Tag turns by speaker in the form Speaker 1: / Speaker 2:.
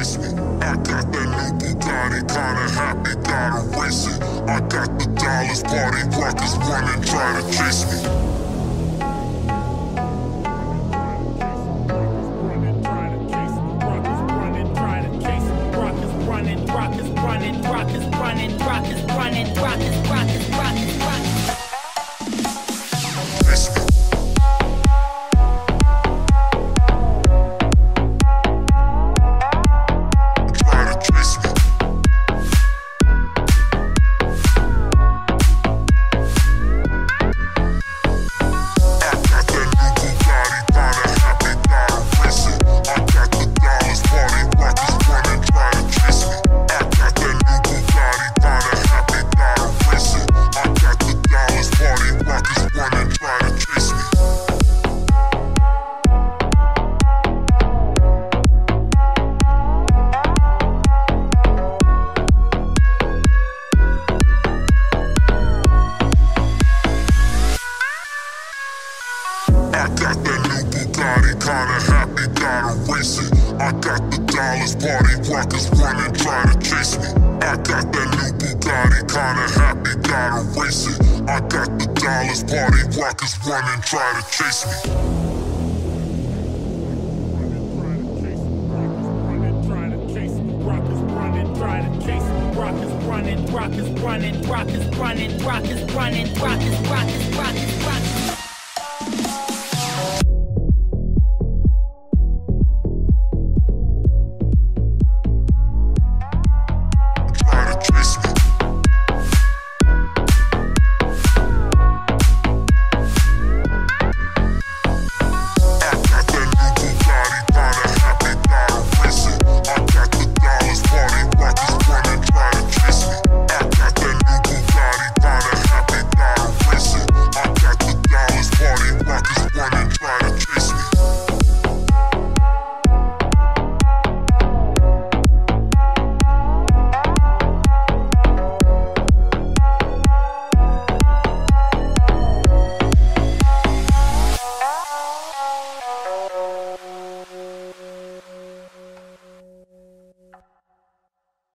Speaker 1: running, me. I got that new Bugatti, kinda happy, gotta race it. I got the dollars, party rockers running, try to chase me.
Speaker 2: running, rockets running, rockets running, rockets running, rockets, rockets, rockets, rockets.
Speaker 1: I got that new Bugatti, kinda happy, gotta race it. I got the dollars, party rockers running, trying to chase me. I got that new Bugatti, kinda happy, gotta race it. I got the dollars, party rockers running, trying to chase me.
Speaker 2: Rockets running, rockets running, rockets running, rockets running, rockets, rockets,